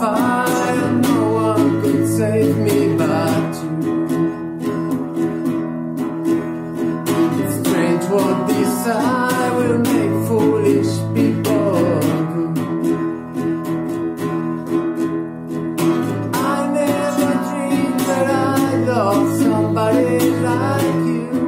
fire, no one could save me but you. It's strange what this I will make foolish people do. I never dreamed that I'd love somebody like you.